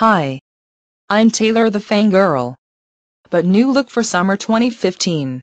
Hi, I'm Taylor the Fangirl. But new look for summer 2015.